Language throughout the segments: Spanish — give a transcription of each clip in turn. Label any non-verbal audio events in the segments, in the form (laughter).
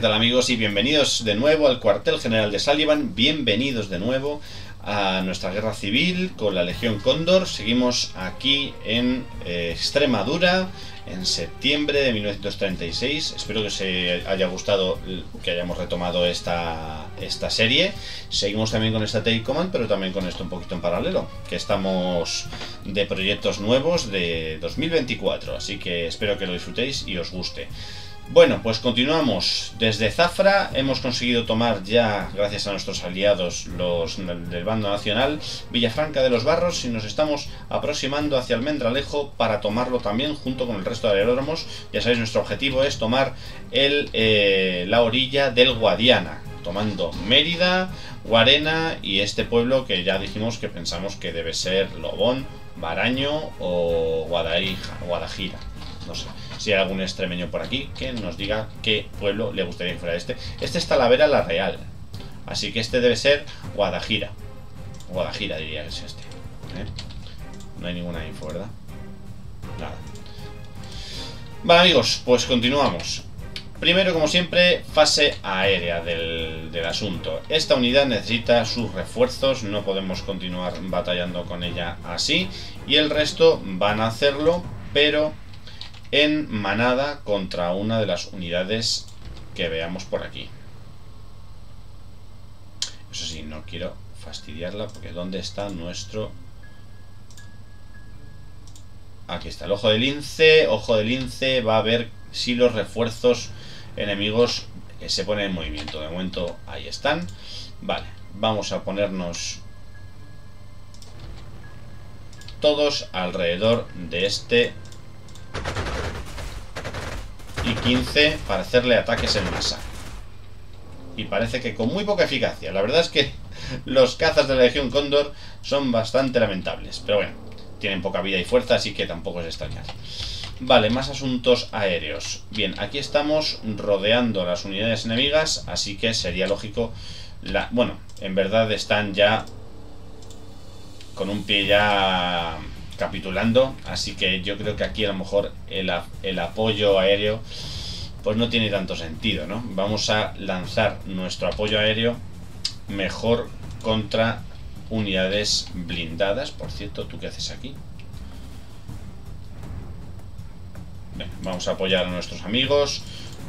¿qué tal amigos? Y bienvenidos de nuevo al cuartel general de Sullivan, bienvenidos de nuevo a nuestra guerra civil con la Legión Cóndor. Seguimos aquí en eh, Extremadura en septiembre de 1936. Espero que os haya gustado que hayamos retomado esta, esta serie. Seguimos también con esta Take Command, pero también con esto un poquito en paralelo, que estamos de proyectos nuevos de 2024. Así que espero que lo disfrutéis y os guste. Bueno, pues continuamos. Desde Zafra hemos conseguido tomar ya, gracias a nuestros aliados, los del bando nacional, Villafranca de los Barros y nos estamos aproximando hacia Almendralejo para tomarlo también junto con el resto de aeródromos. Ya sabéis, nuestro objetivo es tomar el, eh, la orilla del Guadiana, tomando Mérida, Guarena y este pueblo que ya dijimos que pensamos que debe ser Lobón, Baraño o Guadajira. No sé si hay algún extremeño por aquí que nos diga qué pueblo le gustaría que fuera este. Este es Talavera la Real. Así que este debe ser Guadajira. Guadajira diría que es este. ¿eh? No hay ninguna info, ¿verdad? Nada. Vale amigos, pues continuamos. Primero, como siempre, fase aérea del, del, asunto. Esta unidad necesita sus refuerzos, no podemos continuar batallando con ella así. Y el resto van a hacerlo, pero en manada contra una de las unidades que veamos por aquí. Eso sí, no quiero fastidiarla porque ¿dónde está nuestro...? Aquí está el ojo del lince. Ojo del lince va a ver si los refuerzos enemigos eh, se ponen en movimiento. De momento ahí están. Vale, vamos a ponernos todos alrededor de este y 15 para hacerle ataques en masa. Y parece que con muy poca eficacia. La verdad es que (laughs) los cazas de la Legión Cóndor son bastante lamentables. Pero bueno, tienen poca vida y fuerza, así que tampoco es extrañar. Vale, más asuntos aéreos. Bien, aquí estamos rodeando las unidades enemigas, así que sería lógico... Bueno, en verdad están ya con un pie ya capitulando, así que yo creo que aquí a lo mejor el, el apoyo aéreo pues no tiene tanto sentido, ¿no? Vamos a lanzar nuestro apoyo aéreo mejor contra unidades blindadas. Por cierto, ¿tú qué haces aquí? vamos a apoyar a nuestros amigos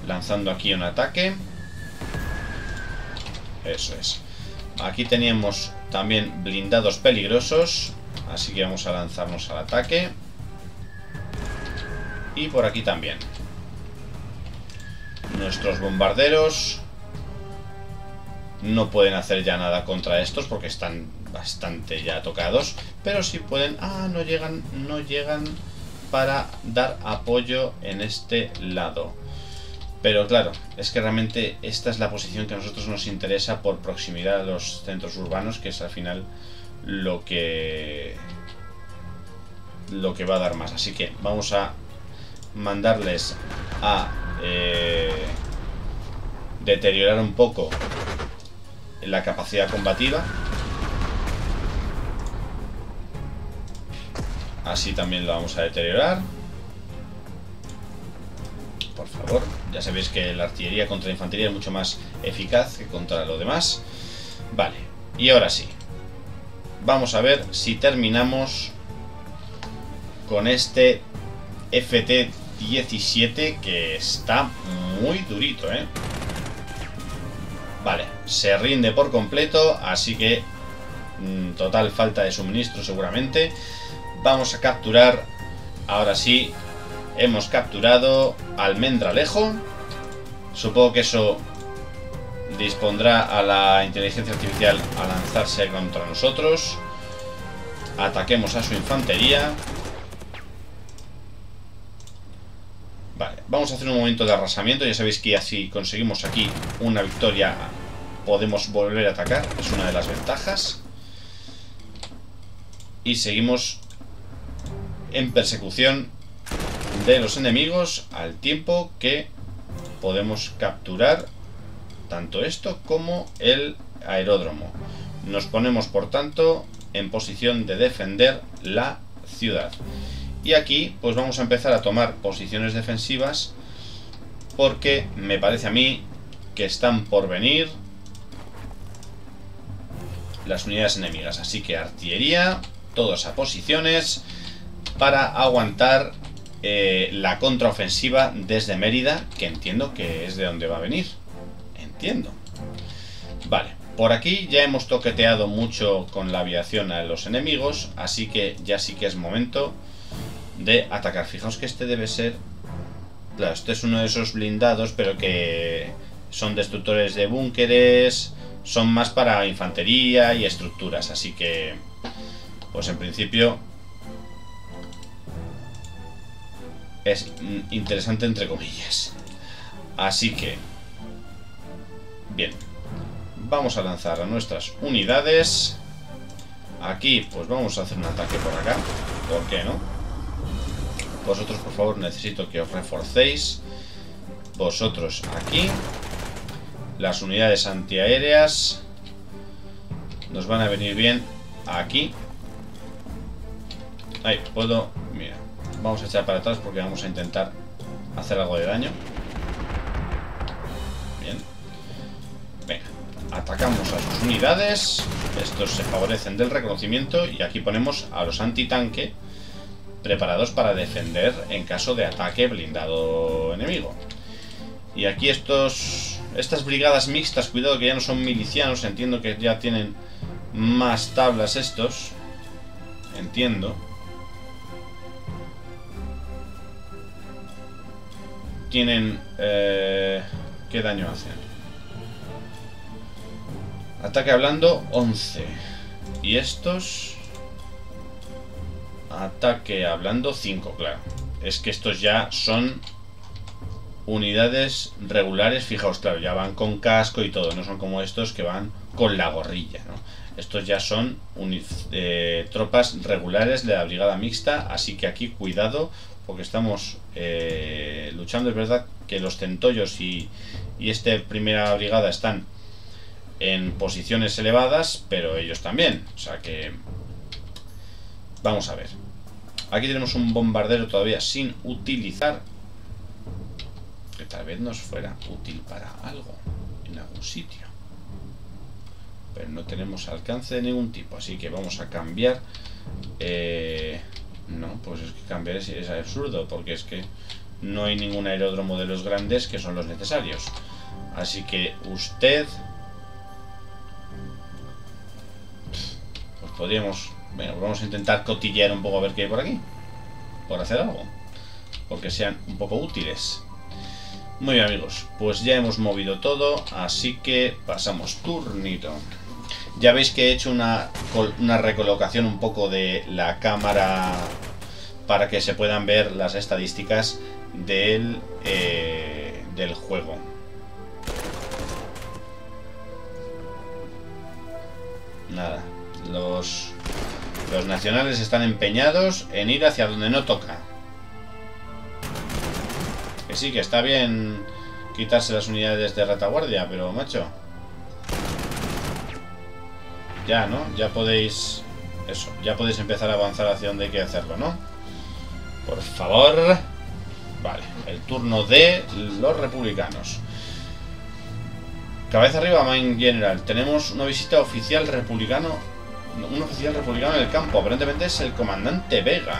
lanzando aquí un ataque. Eso es. Aquí teníamos también blindados peligrosos. Así que vamos a lanzarnos al ataque. Y por aquí también. Nuestros bombarderos no pueden hacer ya nada contra estos porque están bastante ya tocados. Pero sí pueden... Ah, no llegan, no llegan para dar apoyo en este lado. Pero claro, es que realmente esta es la posición que a nosotros nos interesa por proximidad a los centros urbanos, que es al final lo que lo que va a dar más. Así que vamos a mandarles a eh, deteriorar un poco la capacidad combativa. Así también lo vamos a deteriorar. Por favor, ya sabéis que la artillería contra la infantería es mucho más eficaz que contra lo demás. Vale, y ahora sí. Vamos a ver si terminamos con este FT-17 que está muy durito, ¿eh? Vale, se rinde por completo, así que mm, total falta de suministro seguramente. Vamos a capturar, ahora sí, hemos capturado Almendralejo. Supongo que eso dispondrá a la inteligencia artificial a lanzarse contra nosotros. Ataquemos a su infantería. Vale, vamos a hacer un momento de arrasamiento. Ya sabéis que así conseguimos aquí una victoria, podemos volver a atacar. Es una de las ventajas. Y seguimos en persecución de los enemigos al tiempo que podemos capturar tanto esto como el aeródromo. Nos ponemos, por tanto, en posición de defender la ciudad. Y aquí, pues vamos a empezar a tomar posiciones defensivas porque me parece a mí que están por venir las unidades enemigas. Así que artillería, todos a posiciones para aguantar eh, la contraofensiva desde Mérida, que entiendo que es de donde va a venir. Vale, por aquí ya hemos toqueteado mucho con la aviación a los enemigos, así que ya sí que es momento de atacar. Fijaos que este debe ser... Claro, este es uno de esos blindados, pero que son destructores de búnkeres, son más para infantería y estructuras, así que... Pues en principio... Es interesante entre comillas. Así que... Bien. Vamos a lanzar a nuestras unidades. Aquí, pues vamos a hacer un ataque por acá. ¿Por qué no? Vosotros, por favor, necesito que os reforcéis. Vosotros aquí. Las unidades antiaéreas nos van a venir bien aquí. Ahí, puedo... Mira, vamos a echar para atrás porque vamos a intentar hacer algo de daño. Atacamos a sus unidades. Estos se favorecen del reconocimiento y aquí ponemos a los antitanque preparados para defender en caso de ataque blindado enemigo. Y aquí estos estas brigadas mixtas, cuidado que ya no son milicianos, entiendo que ya tienen más tablas estos. Entiendo. Tienen... Eh, ¿Qué daño hacen? Ataque hablando 11. Y estos... Ataque hablando 5, claro. Es que estos ya son unidades regulares. Fijaos, claro, ya van con casco y todo. No son como estos que van con la gorrilla, ¿no? Estos ya son eh, tropas regulares de la brigada mixta. Así que aquí cuidado porque estamos eh, luchando. Es verdad que los centollos y, y esta primera brigada están en posiciones elevadas, pero ellos también. O sea que... Vamos a ver. Aquí tenemos un bombardero todavía sin utilizar. Que tal vez nos fuera útil para algo. En algún sitio. Pero no tenemos alcance de ningún tipo. Así que vamos a cambiar. Eh, no, pues es que cambiar es, es absurdo. Porque es que no hay ningún aeródromo de los grandes que son los necesarios. Así que usted... podríamos bueno, vamos a intentar cotillear un poco a ver qué hay por aquí. Por hacer algo. Porque sean un poco útiles. Muy bien amigos, pues ya hemos movido todo, así que pasamos turnito. Ya veis que he hecho una, una recolocación un poco de la cámara para que se puedan ver las estadísticas del, eh, del juego. Nada, los los nacionales están empeñados en ir hacia donde no toca. Que sí, que está bien quitarse las unidades de retaguardia, pero macho... Ya, ¿no? Ya podéis... Eso, ya podéis empezar a avanzar hacia donde hay que hacerlo, ¿no? Por favor... Vale, el turno de los republicanos. Cabeza arriba, Main General. Tenemos una visita oficial republicano un oficial republicano en el campo. Aparentemente es el comandante Vega.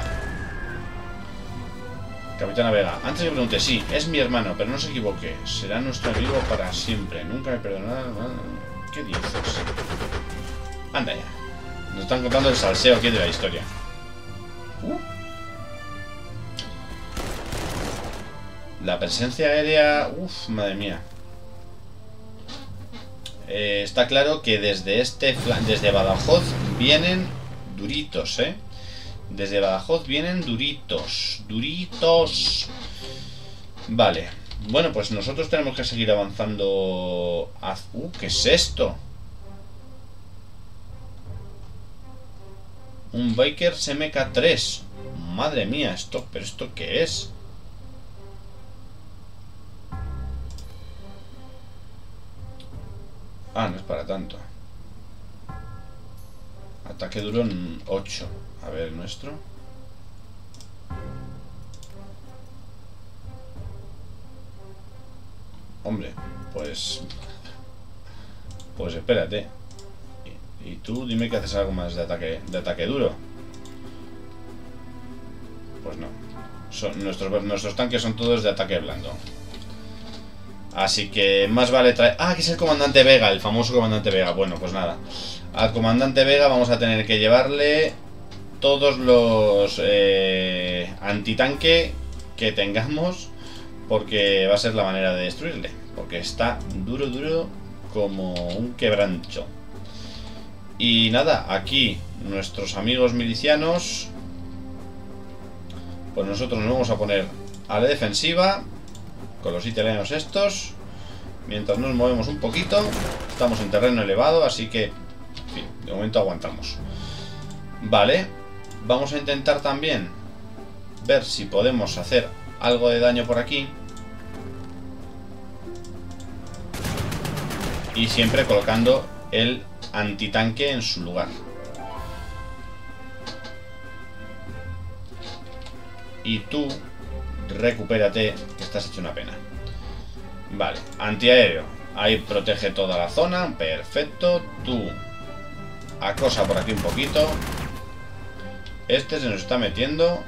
Capitana Vega. Antes me pregunté, sí, es mi hermano, pero no se equivoque. Será nuestro amigo para siempre. Nunca me perdonará. ¿Qué dices? Anda ya. Nos están contando el salseo aquí de la historia. Uh. La presencia aérea... Uf, madre mía. Eh, está claro que desde este desde Badajoz vienen duritos, ¿eh? Desde Badajoz vienen duritos, duritos. Vale. Bueno, pues nosotros tenemos que seguir avanzando. Uh, ¿qué es esto? Un Biker MK3. Madre mía, esto, pero esto qué es? Ah, no es para tanto. Ataque duro en 8. A ver, nuestro. Hombre, pues... Pues espérate. Y, tú dime que haces algo más de ataque, de ataque duro. Pues no. Son, nuestros, nuestros tanques son todos de ataque blando. Así que más vale traer... Ah, que es el comandante Vega, el famoso comandante Vega. Bueno, pues nada. Al comandante Vega vamos a tener que llevarle todos los eh, antitanque que tengamos porque va a ser la manera de destruirle. Porque está duro, duro como un quebrancho. Y nada, aquí nuestros amigos milicianos, pues nosotros nos vamos a poner a la defensiva con los italianos estos. Mientras nos movemos un poquito, estamos en terreno elevado, así que, de momento aguantamos. Vale, vamos a intentar también ver si podemos hacer algo de daño por aquí. Y siempre colocando el antitanque en su lugar. Y tú, recupérate, que estás hecho una pena. Vale, antiaéreo. Ahí protege toda la zona, perfecto. Tú, acosa por aquí un poquito. Este se nos está metiendo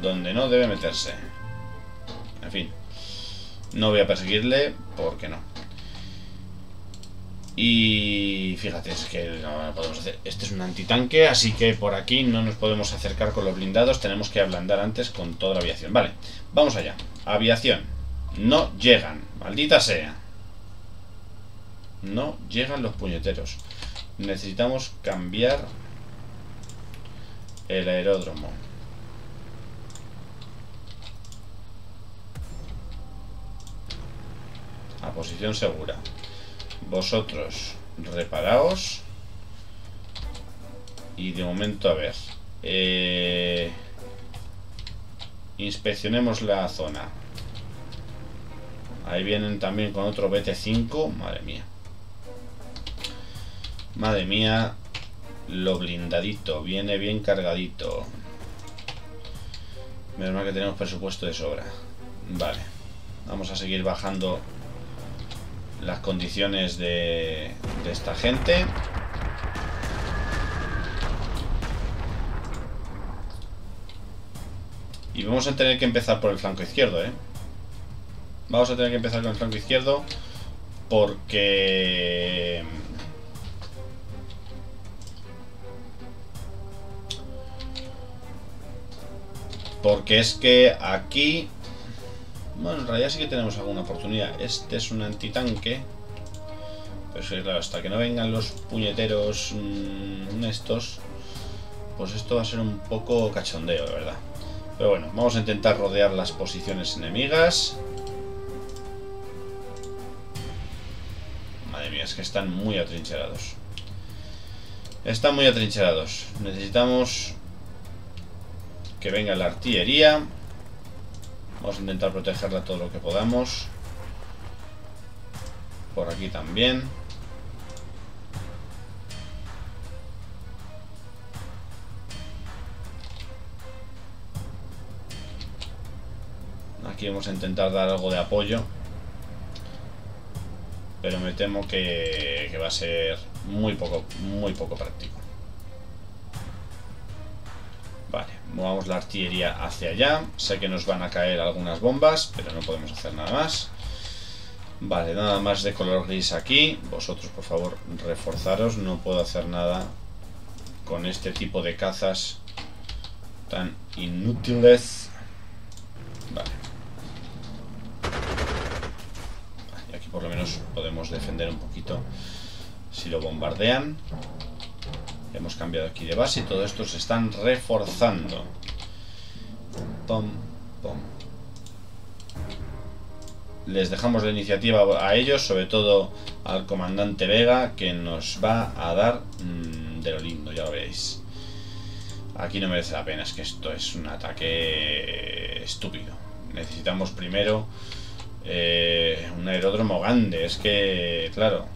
donde no debe meterse. En fin. No voy a perseguirle porque no. Y fíjate, es que no podemos hacer. Este es un antitanque, así que por aquí no nos podemos acercar con los blindados. Tenemos que ablandar antes con toda la aviación. Vale, vamos allá. Aviación. No llegan. Maldita sea. No llegan los puñeteros. Necesitamos cambiar el aeródromo. A posición segura. Vosotros reparaos. Y de momento, a ver. Eh, inspeccionemos la zona. Ahí vienen también con otro BT5. Madre mía. Madre mía. Lo blindadito. Viene bien cargadito. Menos mal que tenemos presupuesto de sobra. Vale. Vamos a seguir bajando las condiciones de, de esta gente. Y vamos a tener que empezar por el flanco izquierdo, ¿eh? Vamos a tener que empezar con el flanco izquierdo porque... Porque es que aquí bueno, en realidad sí que tenemos alguna oportunidad. Este es un antitanque. Pero sí, claro, hasta que no vengan los puñeteros mmm, estos, pues esto va a ser un poco cachondeo, de verdad. Pero bueno, vamos a intentar rodear las posiciones enemigas. Madre mía, es que están muy atrincherados. Están muy atrincherados. Necesitamos que venga la artillería. Vamos a intentar protegerla todo lo que podamos. Por aquí también. Aquí vamos a intentar dar algo de apoyo. Pero me temo que, que va a ser muy poco, muy poco práctico. Movamos la artillería hacia allá. Sé que nos van a caer algunas bombas, pero no podemos hacer nada más. Vale, nada más de color gris aquí. Vosotros, por favor, reforzaros. No puedo hacer nada con este tipo de cazas tan inútiles. Vale. Y aquí por lo menos podemos defender un poquito si lo bombardean. Hemos cambiado aquí de base y todo esto se están reforzando. Pom, pom. Les dejamos la iniciativa a ellos, sobre todo al comandante Vega, que nos va a dar mmm, de lo lindo, ya lo veis. Aquí no merece la pena, es que esto es un ataque estúpido. Necesitamos primero eh, un aeródromo grande, es que, claro.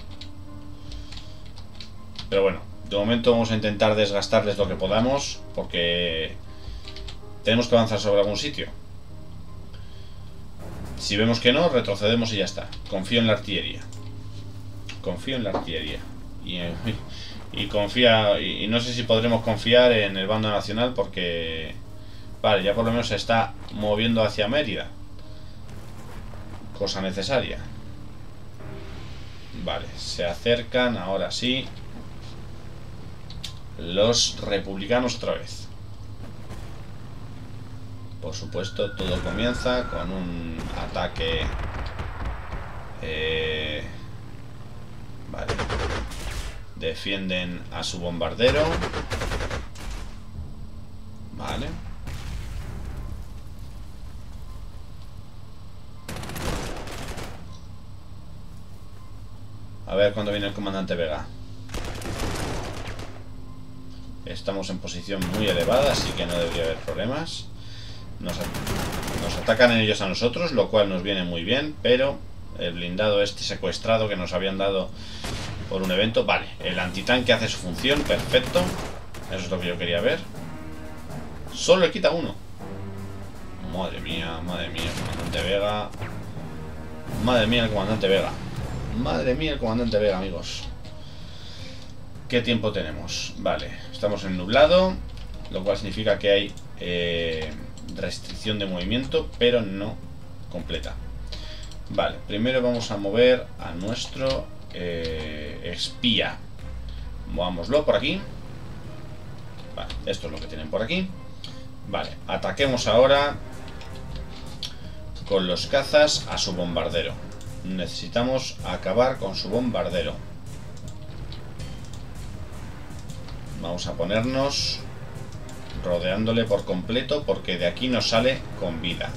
Pero bueno, de momento vamos a intentar desgastarles lo que podamos, porque tenemos que avanzar sobre algún sitio. Si vemos que no, retrocedemos y ya está. Confío en la artillería. Confío en la artillería. Y, confía. Y, no sé si podremos confiar en el bando nacional porque. Vale, ya por lo menos se está moviendo hacia Mérida. Cosa necesaria. Vale, se acercan ahora sí. Los republicanos otra vez. Por supuesto, todo comienza con un ataque... Eh, vale. Defienden a su bombardero. Vale. A ver cuándo viene el comandante Vega. Estamos en posición muy elevada, así que no debería haber problemas. Nos, atacan ellos a nosotros, lo cual nos viene muy bien, pero el blindado este secuestrado que nos habían dado por un evento, vale, el antitanque hace su función, perfecto, eso es lo que yo quería ver. Solo le quita uno. Madre mía, madre mía, el comandante Vega. Madre mía, el comandante Vega. Madre mía, el comandante Vega, amigos. ¿Qué tiempo tenemos? Vale, estamos en nublado, lo cual significa que hay... Eh, restricción de movimiento, pero no completa. Vale, primero vamos a mover a nuestro eh, espía. Movámoslo por aquí. Vale, esto es lo que tienen por aquí. Vale, ataquemos ahora con los cazas a su bombardero. Necesitamos acabar con su bombardero. Vamos a ponernos rodeándole por completo porque de aquí no sale con vida.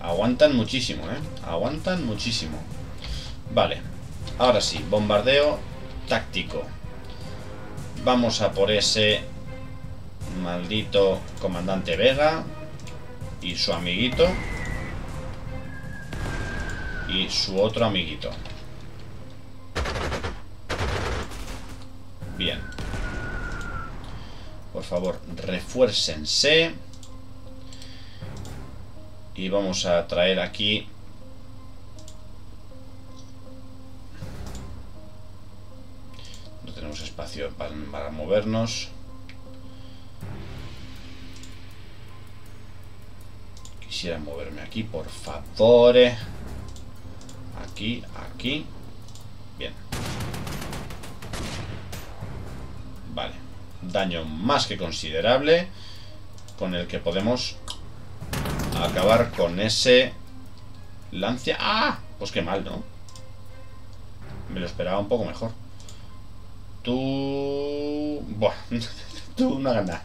Aguantan muchísimo, ¿eh? Aguantan muchísimo. Vale. Ahora sí, bombardeo táctico. Vamos a por ese Maldito comandante Vega. Y su amiguito. Y su otro amiguito. Bien. Por favor, refuércense. Y vamos a traer aquí... espacio para movernos. quisiera moverme aquí, por favor. Aquí, aquí. Bien. Vale. Daño más que considerable. Con el que podemos acabar con ese lancia. ¡Ah! Pues qué mal, ¿no? Me lo esperaba un poco mejor. Tú... Buah. (laughs) Tú no ganas.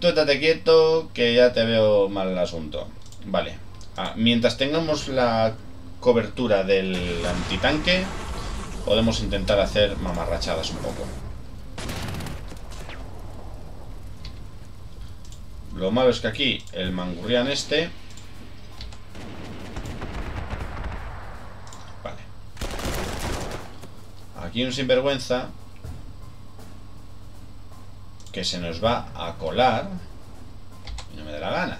Tú estate quieto, que ya te veo mal el asunto. Vale. Ah, mientras tengamos la cobertura del antitanque, podemos intentar hacer mamarrachadas un poco. Lo malo es que aquí el mangurrián este... Aquí un sinvergüenza que se nos va a colar y no me da la gana.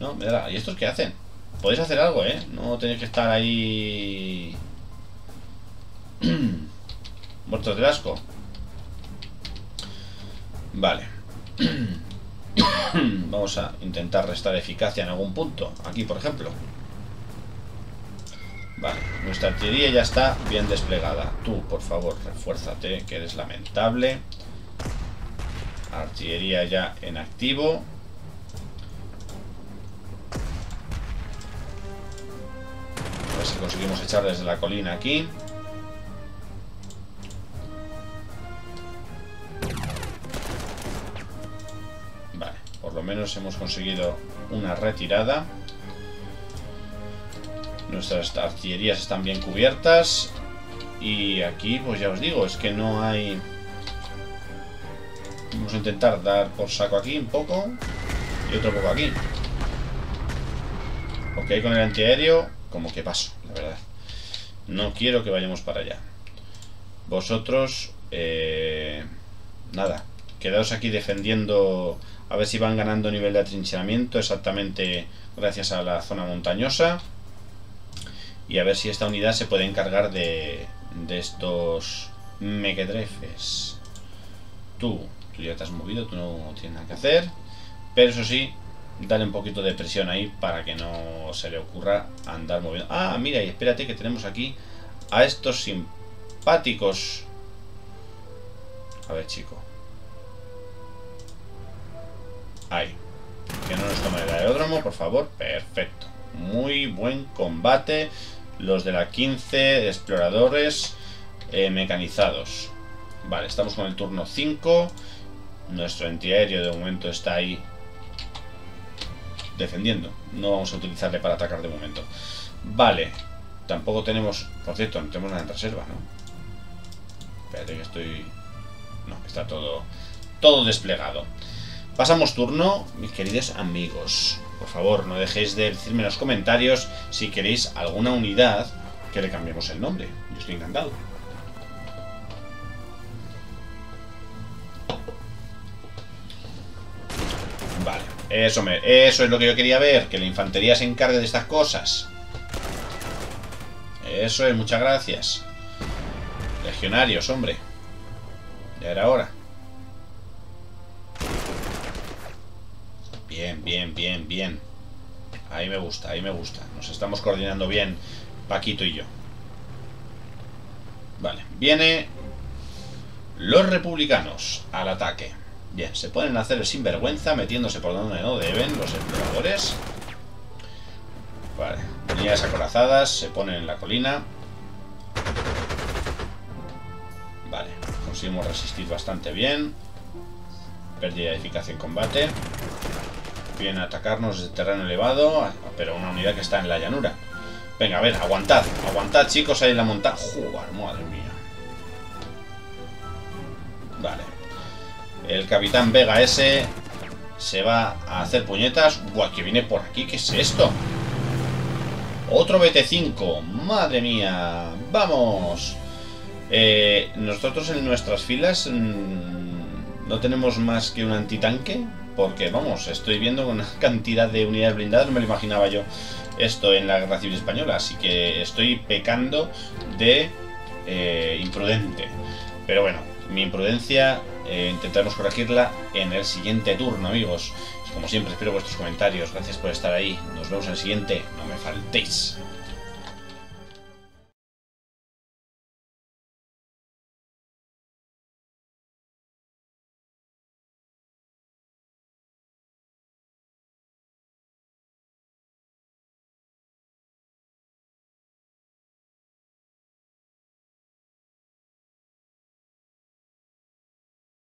No, me da la... ¿Y estos qué hacen? Podéis hacer algo, ¿eh? No tenéis que estar ahí... (clears throat) Muertos de asco. Vale. (clears throat) Vamos a intentar restar eficacia en algún punto. Aquí, por ejemplo. Vale, nuestra artillería ya está bien desplegada. Tú, por favor, refuérzate, que eres lamentable. Artillería ya en activo. A ver si conseguimos echar desde la colina aquí. Vale, por lo menos hemos conseguido una retirada. Nuestras artillerías están bien cubiertas. Y aquí, pues ya os digo, es que no hay... Vamos a intentar dar por saco aquí un poco y otro poco aquí. Porque con el antiaéreo, como que paso, la verdad. No quiero que vayamos para allá. Vosotros, eh, nada, quedaos aquí defendiendo, a ver si van ganando nivel de atrincheramiento, exactamente gracias a la zona montañosa. Y a ver si esta unidad se puede encargar de, de estos mequetrefes. Tú, tú ya te has movido, tú no tienes nada que hacer. Pero eso sí, dale un poquito de presión ahí para que no se le ocurra andar moviendo. Ah, mira, y espérate que tenemos aquí a estos simpáticos. A ver, chico. Ahí. Que no nos tome el aeródromo, por favor. Perfecto. Muy buen combate. Los de la 15 exploradores eh, mecanizados. Vale, estamos con el turno 5. Nuestro antiaéreo de momento está ahí defendiendo. No vamos a utilizarle para atacar de momento. Vale. Tampoco tenemos... Por cierto, no tenemos nada en reserva, ¿no? Espérate que estoy... No, está todo... Todo desplegado. Pasamos turno, mis queridos amigos. Por favor, no dejéis de decirme en los comentarios si queréis alguna unidad que le cambiemos el nombre. Yo estoy encantado. Vale, eso, eso es lo que yo quería ver, que la infantería se encargue de estas cosas. Eso es, muchas gracias. Legionarios, hombre. Ya era hora. Bien, bien, bien, bien. Ahí me gusta, ahí me gusta. Nos estamos coordinando bien, Paquito y yo. Vale, viene los republicanos al ataque. Bien, se pueden hacer el sinvergüenza metiéndose por donde no deben los exploradores. Vale, unidades acorazadas se ponen en la colina. Vale, conseguimos resistir bastante bien. Pérdida de eficacia en combate. Vienen a atacarnos desde terreno elevado, pero una unidad que está en la llanura. Venga, a ver, aguantad, aguantad chicos ahí en la montaña. Joder, madre mía. Vale. El capitán Vega S se va a hacer puñetas. Buah, que viene por aquí, ¿qué es esto? Otro BT5, madre mía. Vamos. Eh, nosotros en nuestras filas mmm, no tenemos más que un antitanque porque, vamos, estoy viendo una (laughs) cantidad de unidades blindadas, no me lo imaginaba yo esto en la Guerra Civil Española, así que estoy pecando de eh, imprudente. Pero bueno, mi imprudencia eh, intentaremos corregirla en el siguiente turno, amigos. Como siempre, espero vuestros comentarios. Gracias por estar ahí. Nos vemos en el siguiente. No me faltéis.